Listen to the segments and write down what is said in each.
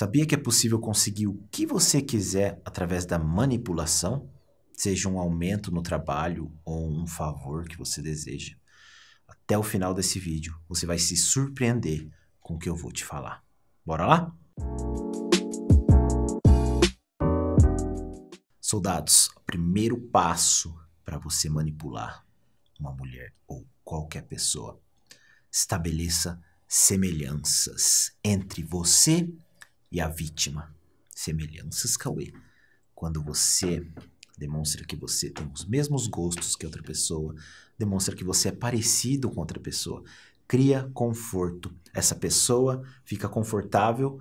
Sabia que é possível conseguir o que você quiser através da manipulação? Seja um aumento no trabalho ou um favor que você deseja. Até o final desse vídeo, você vai se surpreender com o que eu vou te falar. Bora lá? Soldados, o primeiro passo para você manipular uma mulher ou qualquer pessoa, estabeleça semelhanças entre você e a vítima. Semelhanças, Cauê. Quando você demonstra que você tem os mesmos gostos que outra pessoa, demonstra que você é parecido com outra pessoa, cria conforto. Essa pessoa fica confortável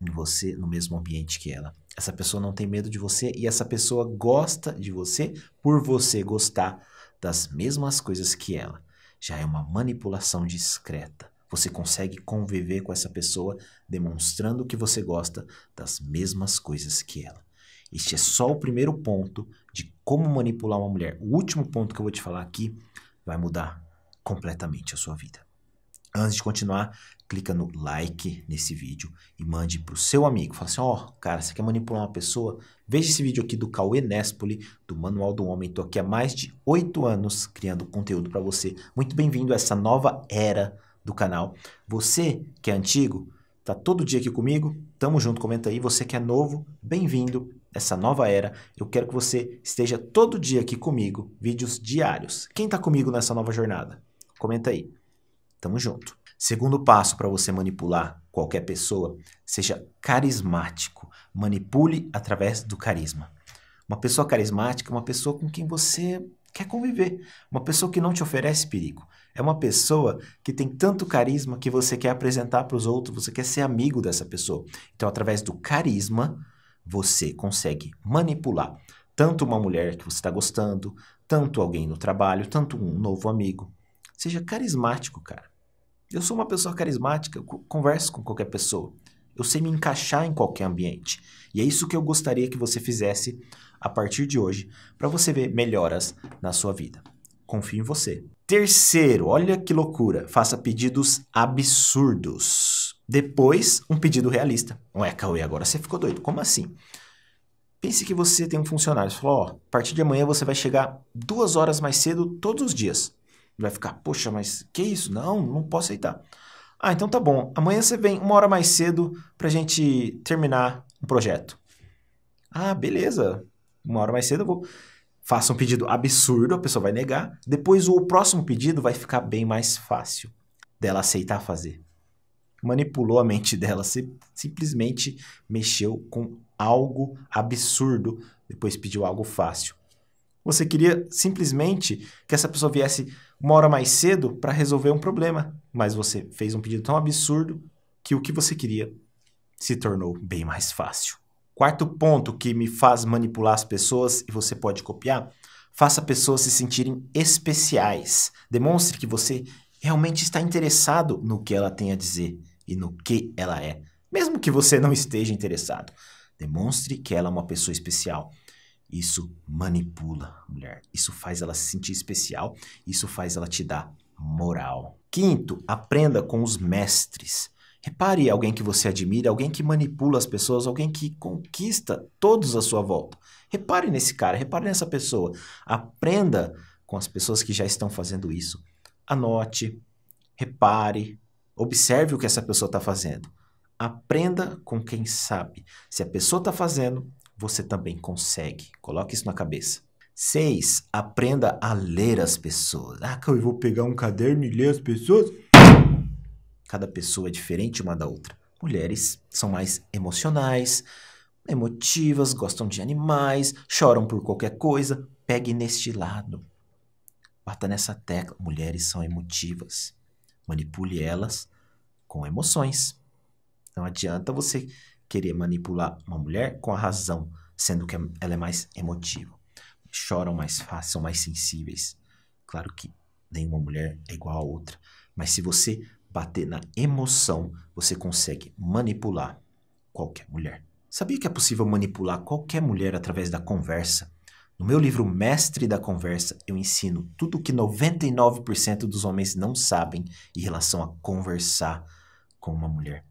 em você no mesmo ambiente que ela. Essa pessoa não tem medo de você e essa pessoa gosta de você por você gostar das mesmas coisas que ela. Já é uma manipulação discreta. Você consegue conviver com essa pessoa demonstrando que você gosta das mesmas coisas que ela. Este é só o primeiro ponto de como manipular uma mulher. O último ponto que eu vou te falar aqui vai mudar completamente a sua vida. Antes de continuar, clica no like nesse vídeo e mande para o seu amigo. Fala assim, ó, oh, cara, você quer manipular uma pessoa? Veja esse vídeo aqui do Cauê Nespoli, do Manual do Homem. Estou aqui há mais de oito anos criando conteúdo para você. Muito bem-vindo a essa nova era do canal. Você que é antigo, tá todo dia aqui comigo, tamo junto, comenta aí. Você que é novo, bem-vindo essa nova era. Eu quero que você esteja todo dia aqui comigo, vídeos diários. Quem tá comigo nessa nova jornada? Comenta aí. Tamo junto. Segundo passo para você manipular qualquer pessoa, seja carismático. Manipule através do carisma. Uma pessoa carismática é uma pessoa com quem você quer conviver. Uma pessoa que não te oferece perigo. É uma pessoa que tem tanto carisma que você quer apresentar para os outros, você quer ser amigo dessa pessoa. Então, através do carisma, você consegue manipular tanto uma mulher que você está gostando, tanto alguém no trabalho, tanto um novo amigo. Seja carismático, cara. Eu sou uma pessoa carismática, converso com qualquer pessoa. Eu sei me encaixar em qualquer ambiente. E é isso que eu gostaria que você fizesse a partir de hoje, para você ver melhoras na sua vida. Confio em você. Terceiro, olha que loucura, faça pedidos absurdos. Depois, um pedido realista. Não é, Cauê, agora você ficou doido. Como assim? Pense que você tem um funcionário. Você falou, ó, a partir de amanhã você vai chegar duas horas mais cedo todos os dias. Vai ficar, poxa, mas que isso? Não, não posso aceitar. Ah, então tá bom. Amanhã você vem uma hora mais cedo pra gente terminar um projeto. Ah, beleza uma hora mais cedo eu vou. Faça um pedido absurdo, a pessoa vai negar. Depois o próximo pedido vai ficar bem mais fácil dela aceitar fazer. Manipulou a mente dela, simplesmente mexeu com algo absurdo, depois pediu algo fácil. Você queria simplesmente que essa pessoa viesse uma hora mais cedo para resolver um problema, mas você fez um pedido tão absurdo que o que você queria se tornou bem mais fácil. Quarto ponto que me faz manipular as pessoas e você pode copiar: faça pessoas se sentirem especiais. Demonstre que você realmente está interessado no que ela tem a dizer e no que ela é, mesmo que você não esteja interessado. Demonstre que ela é uma pessoa especial. Isso manipula a mulher. Isso faz ela se sentir especial. Isso faz ela te dar moral. Quinto, aprenda com os mestres. Repare alguém que você admira, alguém que manipula as pessoas, alguém que conquista todos à sua volta. Repare nesse cara, repare nessa pessoa. Aprenda com as pessoas que já estão fazendo isso. Anote, repare, observe o que essa pessoa está fazendo. Aprenda com quem sabe. Se a pessoa está fazendo, você também consegue. Coloque isso na cabeça. 6. Aprenda a ler as pessoas. Ah, eu vou pegar um caderno e ler as pessoas? Cada pessoa é diferente uma da outra. Mulheres são mais emocionais, emotivas, gostam de animais, choram por qualquer coisa. Pegue neste lado. Bata nessa tecla. Mulheres são emotivas. Manipule elas com emoções. Não adianta você querer manipular uma mulher com a razão, sendo que ela é mais emotiva. Choram mais fácil, são mais sensíveis. Claro que nenhuma mulher é igual a outra, mas se você bater na emoção, você consegue manipular qualquer mulher. Sabia que é possível manipular qualquer mulher através da conversa? No meu livro Mestre da Conversa, eu ensino tudo o que 99% dos homens não sabem em relação a conversar com uma mulher.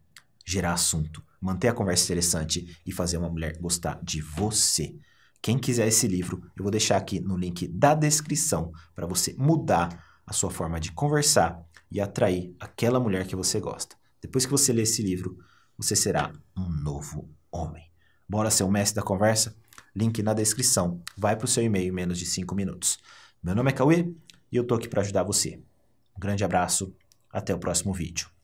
gerar assunto, manter a conversa interessante e fazer uma mulher gostar de você. Quem quiser esse livro, eu vou deixar aqui no link da descrição para você mudar a sua forma de conversar e atrair aquela mulher que você gosta. Depois que você ler esse livro, você será um novo homem. Bora ser o mestre da conversa? Link na descrição. Vai para o seu e-mail em menos de 5 minutos. Meu nome é Cauê e eu tô aqui para ajudar você. Um grande abraço, até o próximo vídeo.